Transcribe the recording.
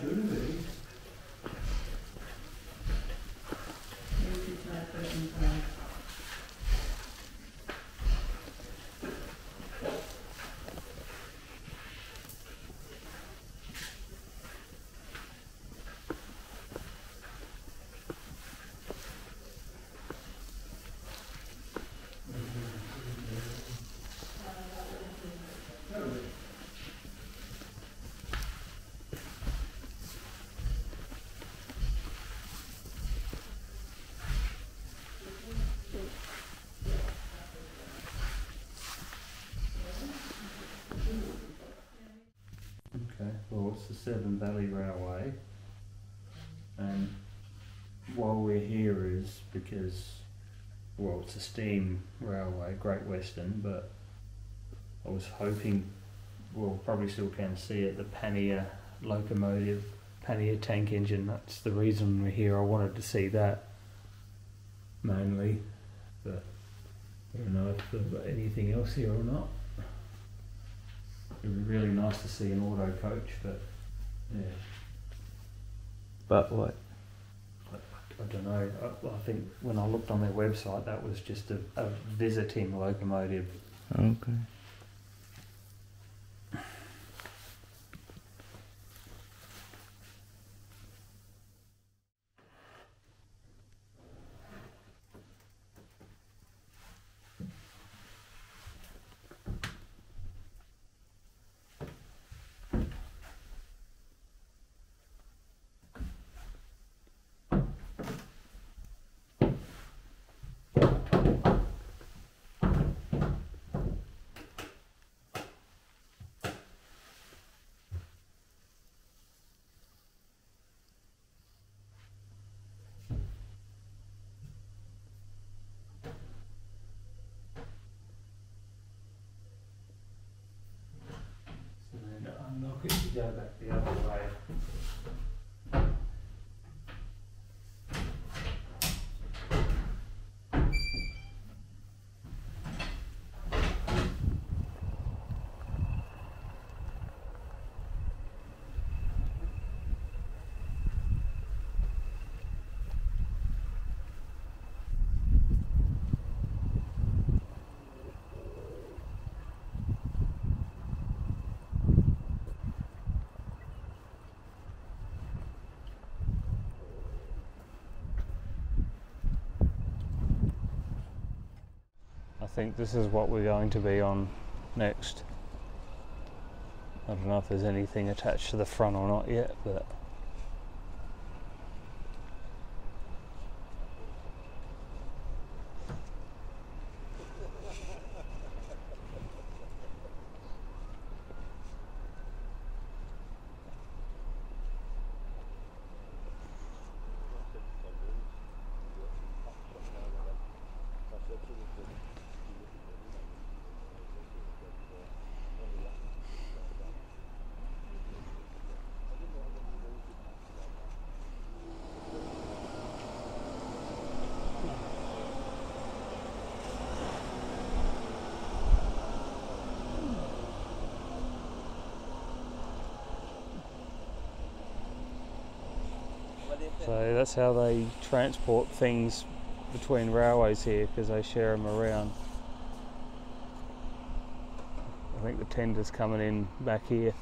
Shouldn't be. Okay, Severn Valley Railway. And while we're here is because, well, it's a steam railway, Great Western, but I was hoping, well, probably still can see it, the Pannier locomotive, Pannier tank engine. That's the reason we're here. I wanted to see that mainly, but I don't know if there's anything else here or not. It'd be really nice to see an auto coach, but yeah, But what? I don't know. I, I think when I looked on their website, that was just a, a visiting locomotive. Okay. So then unlock it to think this is what we're going to be on next. I don't know if there's anything attached to the front or not yet, but so that's how they transport things between railways here because they share them around. I think the tender's coming in back here.